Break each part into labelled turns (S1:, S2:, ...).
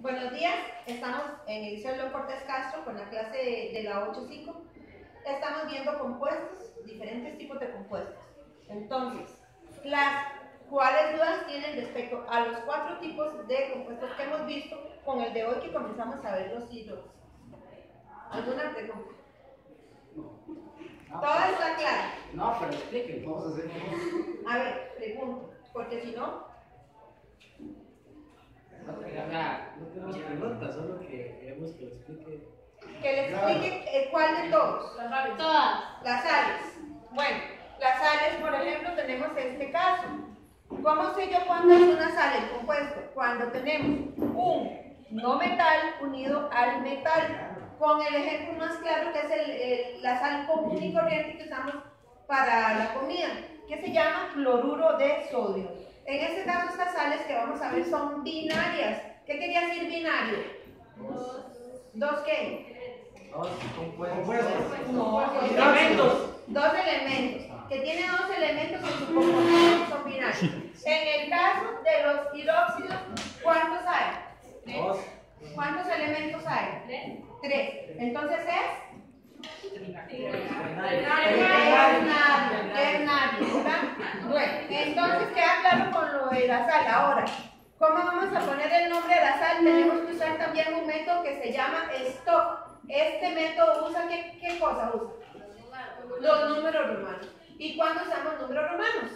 S1: Buenos días, estamos en edición León Cortés Castro con la clase de, la 8.5. Estamos viendo compuestos, diferentes tipos de compuestos. Entonces, ¿cuáles dudas tienen respecto a los cuatro tipos de compuestos que hemos visto con el de hoy que comenzamos a ver los hilos? ¿Alguna pregunta?
S2: No,
S1: ¿Toda está clara?
S2: No, pero expliquen, vamos a hacer
S1: A ver, pregunto, porque si no,
S2: No te haga mis preguntas, solo que queremos que lo explique.
S1: que les explique eh, cuál de todos.
S3: Todas.
S1: Las sales. Bueno, las sales, por ejemplo, tenemos este caso. ¿Cómo sé yo cuándo es una sal el compuesto? Cuando tenemos un no metal unido al metal. Con el ejemplo más claro que es el- el- la sal común y corriente que usamos para la comida, que se llama cloruro de sodio. En este caso, estas sales que vamos a ver son binarias. ¿Qué quería decir binario? ¿Dos qué?
S2: Dos compuestos.
S1: No, dos
S2: Elementos.
S1: Dos elementos. Que tiene dos elementos en su composición son binarios. En el caso de los hidróxidos, ¿cuántos hay?
S2: Dos.
S1: ¿Cuántos elementos hay?
S3: Tres.
S1: Tres. Entonces es.
S2: ternario,
S1: ternario, ¿verdad? Bueno, entonces queda de la sal. Ahora, ¿cómo vamos a poner el nombre de la sal? Tenemos que usar también un método que se llama stock. Este método usa, ¿qué, qué cosa usa? Los números romanos. ¿Y cuándo usamos números romanos?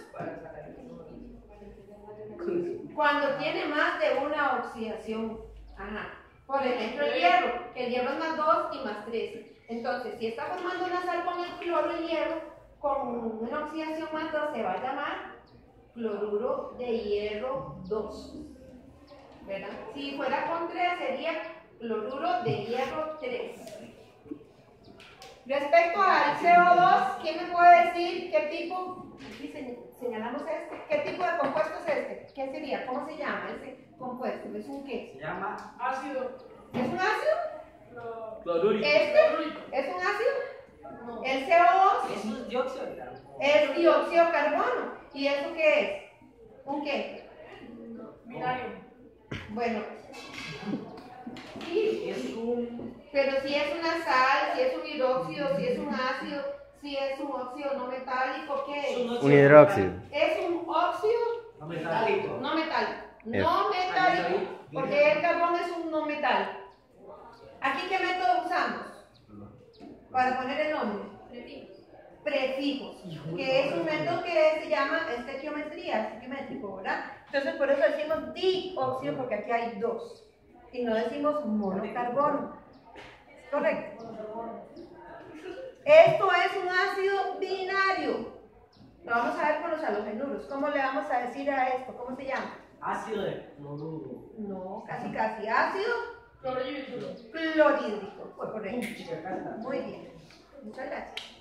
S1: Cuando tiene más de una oxidación. Ajá. Por ejemplo, el hierro, que el hierro es más 2 y más 3. Entonces, si está formando una sal con el cloro y hierro, con una oxidación más 2 se va a llamar cloruro de hierro 2. ¿Verdad? Si fuera con 3 sería cloruro de hierro 3. Respecto al CO2, ¿quién me puede decir qué tipo, aquí señ- señalamos este, qué tipo de compuesto es este? ¿Qué sería? ¿Cómo se llama ese compuesto? ¿Es un qué?
S2: Se llama
S3: Ácido.
S1: ¿Es un ácido?
S2: clorúrico.
S1: ¿Este? ¿Es un ácido? El CO2
S2: Es un dióxido de carbono.
S1: Es dióxido de carbono. ¿Y eso qué es? ¿Un qué?
S3: Binario.
S1: Bueno, sí,
S2: Es un.
S1: pero si es una sal, si es un hidróxido, si es un ácido, si es un óxido no metálico, ¿qué es?
S4: Un hidróxido.
S1: Es un óxido
S2: No metálico.
S1: no metálico.
S4: Es.
S1: No metálico, porque el carbón es un no metálico. ¿Aquí qué método usamos? Para poner el nombre. Prefijos. Que es un método que se llama estequiometría, estequiométrico, ¿verdad? Entonces por eso decimos dióxido, porque aquí hay dos. Y no decimos monocarbono. ¿Correcto? Esto es un ácido binario. Lo vamos a ver con los halogenuros. ¿Cómo le vamos a decir a esto? ¿Cómo se llama?
S2: Ácido de cloruro.
S1: No, casi casi. Ácido
S3: Clorhídrico.
S1: clorhídrico. Correcto. Muy bien. Muchas gracias.